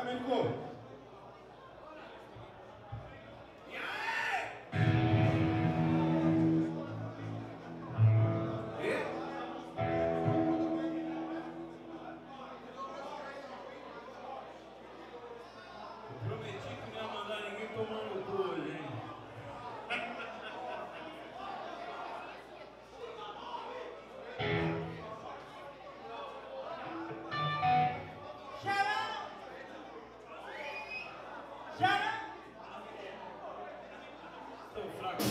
Amém, Nico? fraco.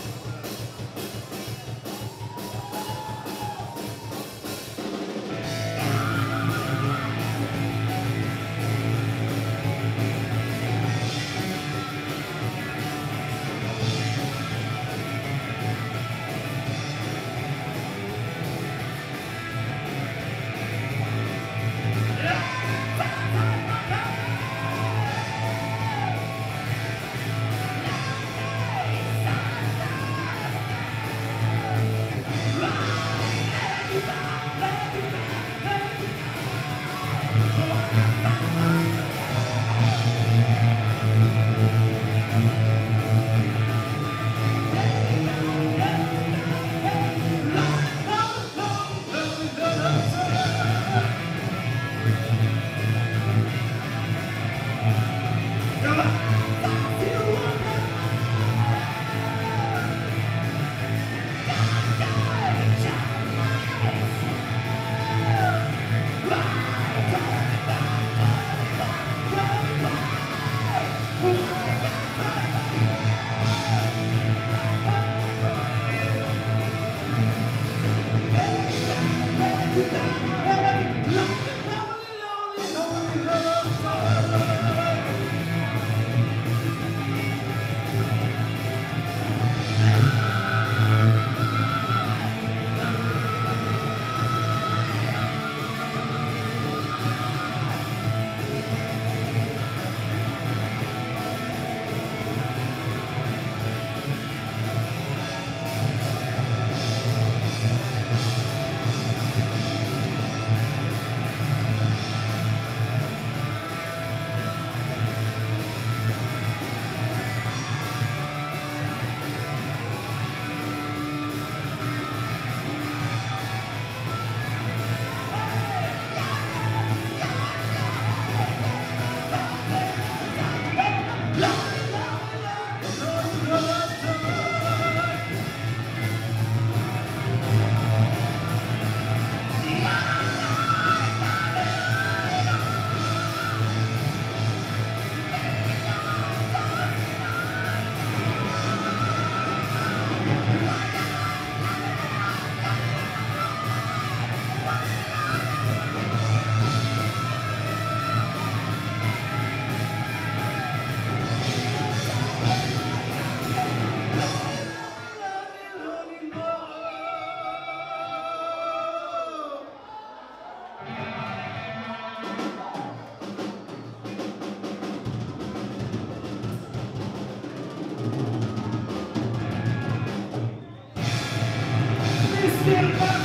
Silva!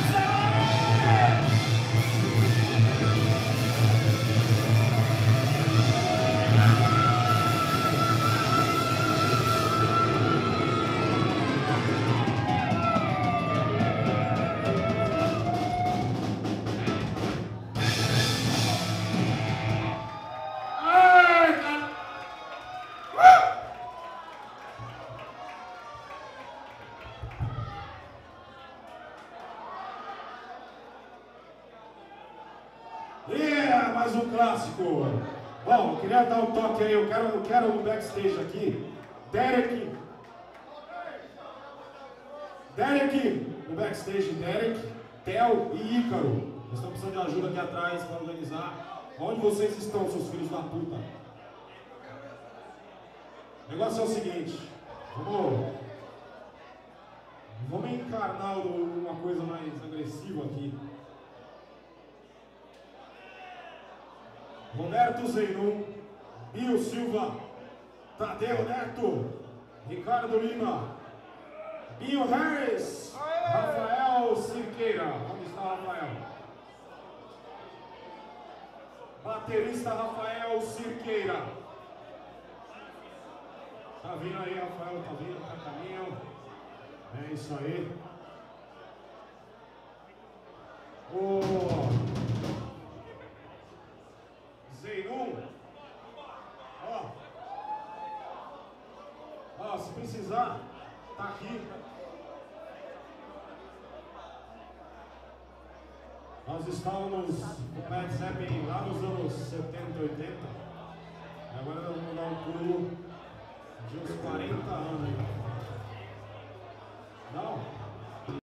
Vai, Menico. queria dar um toque aí, eu quero, eu quero um backstage aqui. Derek. Derek, no backstage, Derek, Tel e Ícaro. Nós estamos precisando de ajuda aqui atrás para organizar. Onde vocês estão, seus filhos da puta? O negócio é o seguinte, vamos, vamos encarnar uma coisa mais agressiva aqui. Roberto Zeinu, Nil Silva, Tadeu Neto, Ricardo Lima, Binho Harris, Rafael Cirqueira. Onde está Rafael? Baterista Rafael Cirqueira. Tá vindo aí, Rafael, tá vindo, tá caminho. É isso aí. O Se precisar, tá aqui. Nós estávamos com o Led Zeppelin lá nos anos 70, 80. Agora nós vamos dar um pulo de uns 40 anos. Não?